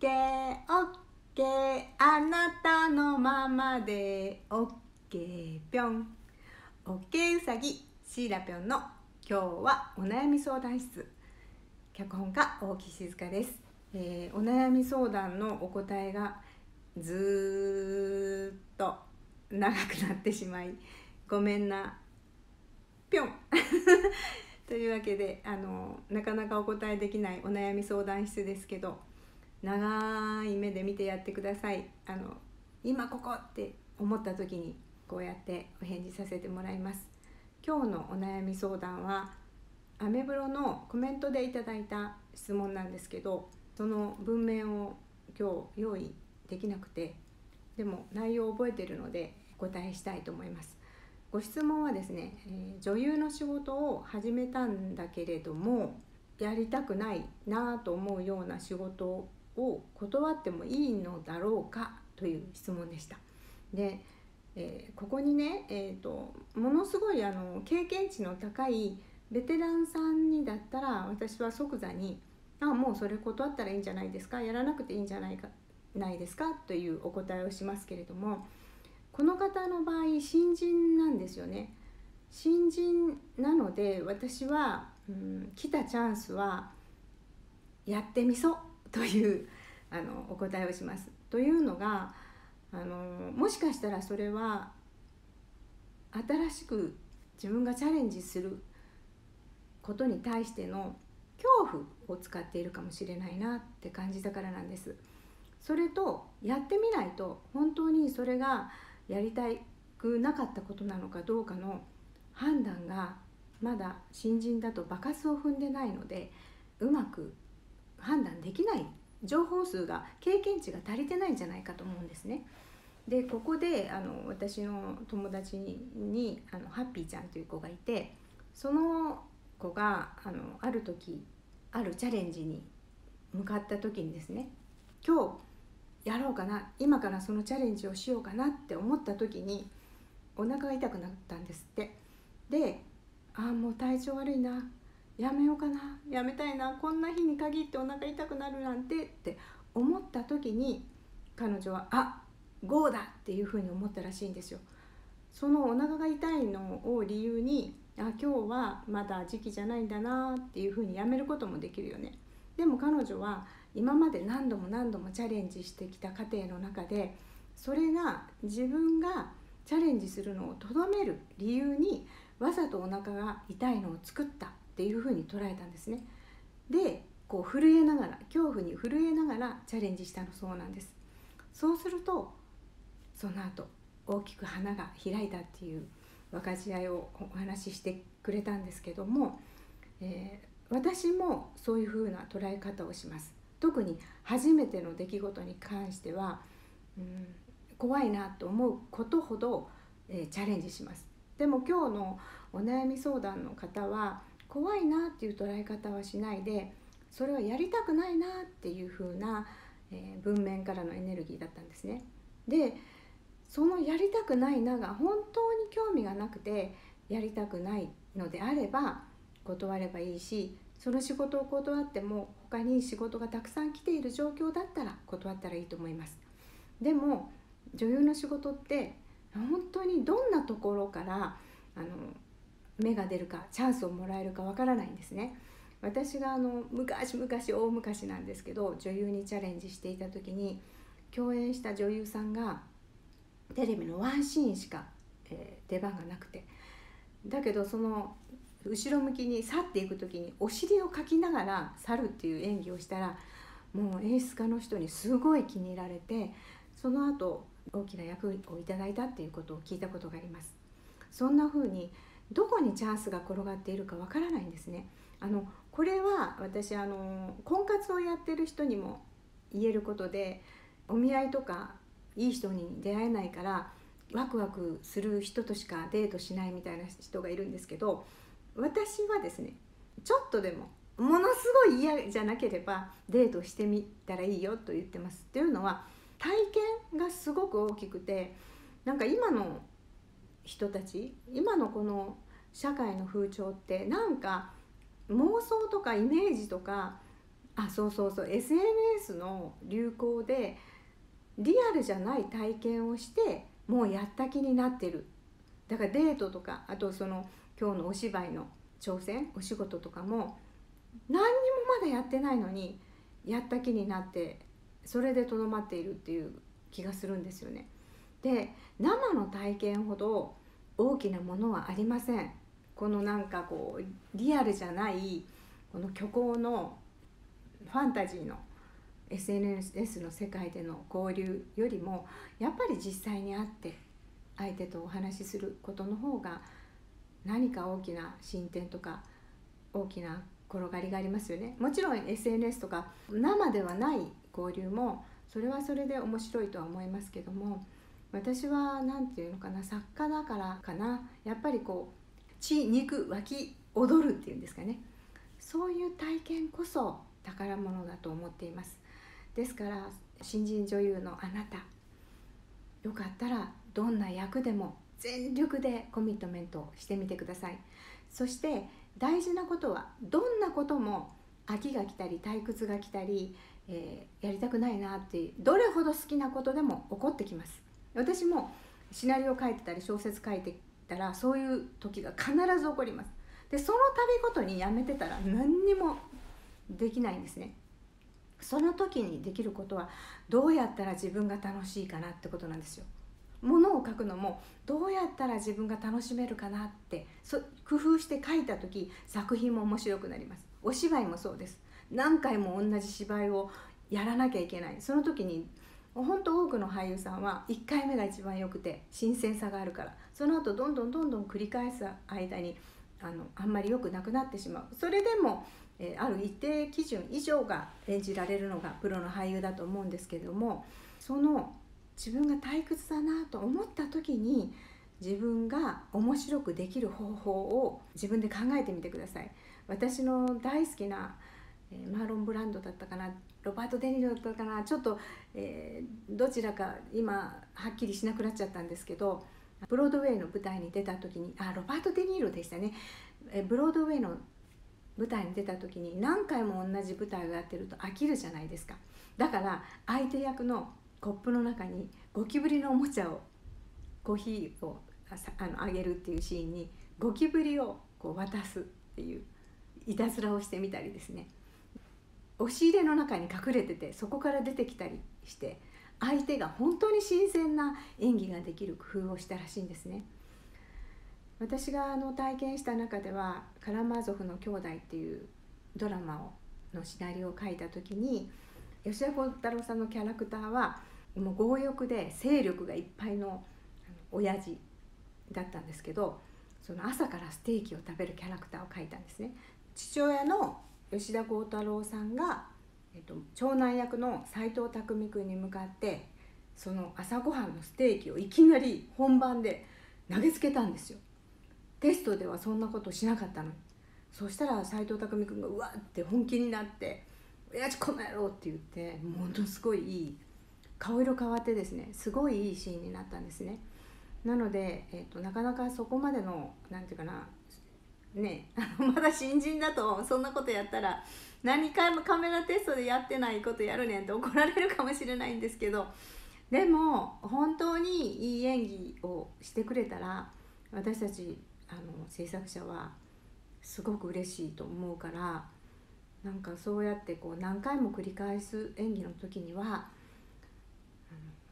ケーオッケー。あなたのままでオッケー。ぴょん。オッケーうさぎシーラぴょんの今日はお悩み相談室。脚本家大木静香です、えーお悩み相談のお答えがずーっと長くなってしまいごめんな。ぴょん。というわけであのなかなかお答えできないお悩み相談室ですけど長い目で見てやってください。あの今ここって思った時にこうやってお返事させてもらいます。今日のお悩み相談はアメブロのコメントでいただいた質問なんですけどその文面を今日用意できなくてでも内容を覚えてるのでお答えしたいと思います。ご質問はですね、えー女優の仕事を始めたんだけれどもやりたくないなぁと思うような仕事を断ってもいいのだろうかという質問でした。で、えーここにね、えー、とものすごいあの経験値の高いベテランさんにだったら私は即座に「あもうそれ断ったらいいんじゃないですか？やらなくていいんじゃないかないですか?」というお答えをしますけれどもこの方の場合新人なんですよね。新人なので私は、うん、来たチャンスはやってみそうというあのお答えをします。というのがあのもしかしたらそれは新しく自分がチャレンジすることに対しての恐怖を使っているかもしれないなって感じたからなんです。それとやってみないと本当にそれがやりたくなかったことなのかどうかの判断がまだ新人だと場数を踏んでないのでうまく判断できない情報数が経験値が足りてないんじゃないかと思うんですね。でここであの私の友達にあのハッピーちゃんという子がいてその子があのある時あるチャレンジに向かった時にですね今日やろうかな今からそのチャレンジをしようかなって思った時にお腹が痛くなったんですってでああもう体調悪いなやめようかな。やめたいな。こんな日に限ってお腹痛くなるなんて。って思った時に彼女はあ GO だ。っていうふうに思ったらしいんですよ。そのお腹が痛いのを理由にあ今日はまだ時期じゃないんだな。っていうふうにやめることもできるよね。でも彼女は今まで何度も何度もチャレンジしてきた過程の中でそれが自分がチャレンジするのをとどめる理由にわざとお腹が痛いのを作った。っていうふうに捉えたんですね。でこう震えながら恐怖に震えながらチャレンジしたのそうなんです。そうするとその後大きく花が開いたっていう分かち合いをお話ししてくれたんですけども、えー私もそういうふうな捉え方をします。特に初めての出来事に関しては、うん、怖いなと思うことほど、えーチャレンジします。でも今日のお悩み相談の方は怖いなっていう捉え方はしないでそれはやりたくないなっていう風な、えー文面からのエネルギーだったんですね。でそのやりたくないなが本当に興味がなくてやりたくないのであれば断ればいいしその仕事を断っても他に仕事がたくさん来ている状況だったら断ったらいいと思います。でも女優の仕事って本当にどんなところからあの芽が出るかチャンスをもらえるかわからないんですね。私があの昔々大昔なんですけど女優にチャレンジしていた時に共演した女優さんがテレビのワンシーンしか、えー出番がなくてだけどその後ろ向きに去っていく時にお尻をかきながら去るっていう演技をしたらもう演出家の人にすごい気に入られてその後大きな役をいただいたっていうことを聞いたことがあります。そんな風にどこにチャンスが転がっているかわからないんですね。あのこれは私あの婚活をやってる人にも言えることでお見合いとかいい人に出会えないからワクワクする人としかデートしないみたいな人がいるんですけど私はですねちょっとでもものすごい嫌じゃなければデートしてみたらいいよと言ってます。というのは体験がすごく大きくてなんか今の人たち今のこの社会の風潮ってなんか妄想とかイメージとかあそうそうそう SNS の流行でリアルじゃない体験をしてもうやった気になってるだからデートとかあとその今日のお芝居の挑戦お仕事とかも何にもまだやってないのにやった気になってそれでとどまっているっていう気がするんですよね。で生の体験ほど大きなものはありません。このなんかこうリアルじゃないこの虚構のファンタジーの SNS の世界での交流よりもやっぱり実際に会って相手とお話しすることの方が何か大きな進展とか大きな転がりがありますよねもちろん SNS とか生ではない交流もそれはそれで面白いとは思いますけども私は何て言うのかな作家だからかな。やっぱりこう血肉湧き踊るっていうんですかね。そういう体験こそ宝物だと思っています。ですから新人女優のあなたよかったらどんな役でも全力でコミットメントをしてみてください。そして大事なことはどんなことも飽きが来たり退屈が来たり、えー、やりたくないなってどれほど好きなことでも起こってきます。私もシナリオ書いてたり小説書いてたらそういう時が必ず起こります。でその度ごとにやめてたら何にもできないんですね。その時にできることはどうやったら自分が楽しいかなってことなんですよ。ものを書くのもどうやったら自分が楽しめるかなってそ工夫して書いた時作品も面白くなります。お芝居もそうです。何回も同じ芝居をやらなきゃいけない。その時にもう本当多くの俳優さんは1回目が一番よくて新鮮さがあるからその後どんどんどんどん繰り返す間にあのあんまり良くなくなってしまう。それでも、えー、ある一定基準以上が演じられるのがプロの俳優だと思うんですけどもその自分が退屈だなと思った時に自分が面白くできる方法を自分で考えてみてください。私の大好きな、マーロン・ブランドだったかなロバート・デ・ニーロだったかなちょっと、えー、どちらか今はっきりしなくなっちゃったんですけどブロードウェイの舞台に出た時にあロバート・デ・ニーロでしたね、え、ブロードウェイの舞台に出た時に何回も同じ舞台をやってると飽きるじゃないですか。だから相手役のコップの中にゴキブリのおもちゃをコーヒーをあのあげるっていうシーンにゴキブリをこう渡すっていういたずらをしてみたりですね。押し入れの中に隠れててそこから出てきたりして相手が本当に新鮮な演技ができる工夫をしたらしいんですね。私があの体験した中では「カラマーゾフの兄弟」っていうドラマをのシナリオを書いた時に吉田鋼太郎さんのキャラクターはもう強欲で勢力がいっぱいの親父だったんですけどその朝からステーキを食べるキャラクターを描いたんですね。父親の吉田鋼太郎さんが、えっと、長男役の斎藤工君に向かってその朝ごはんのステーキをいきなり本番で投げつけたんですよテストではそんなことしなかったのにそしたら斎藤工君がうわって本気になって「親父この野郎!」って言ってものすごいいい顔色変わってですねすごいいいシーンになったんですねなので、えーと、なかなかそこまでの何て言うかなねまだ新人だとそんなことやったら何回もカメラテストでやってないことやるねんって怒られるかもしれないんですけどでも本当にいい演技をしてくれたら私たちあの制作者はすごく嬉しいと思うからなんかそうやってこう何回も繰り返す演技の時には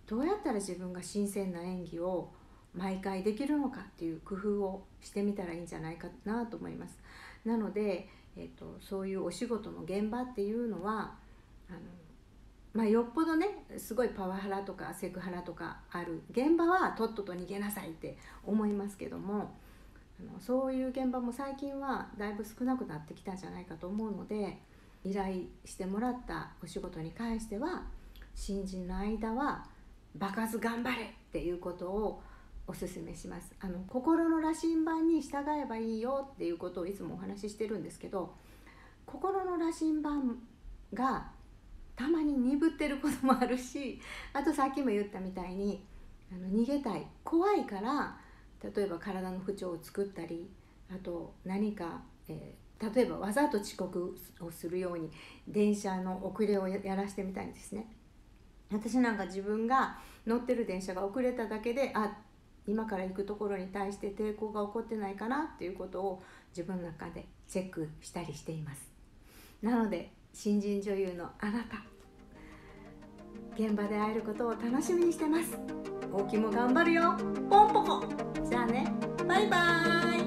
どうやったら自分が新鮮な演技を毎回できるのかっていう工夫をしてみたらいいんじゃないかなと思います。なので、えーと、そういうお仕事の現場っていうのはあの、まあ、よっぽどねすごいパワハラとかセクハラとかある現場はとっとと逃げなさいって思いますけどもあのそういう現場も最近はだいぶ少なくなってきたんじゃないかと思うので依頼してもらったお仕事に関しては新人の間は爆発頑張れっていうことをおすすめします。あの心の羅針盤に従えばいいよっていうことをいつもお話ししてるんですけど心の羅針盤がたまに鈍ってることもあるしあとさっきも言ったみたいにあの逃げたい。怖いから例えば体の不調を作ったりあと何か、え例えばわざと遅刻をするように電車の遅れをやらしてみたいんですね。私なんか自分が乗ってる電車が遅れただけであ今から行くところに対して抵抗が起こってないかなっていうことを自分の中でチェックしたりしています。なので新人女優のあなた現場で会えることを楽しみにしてます。大きも頑張るよ。ポンポコ。じゃあね。バイバーイ。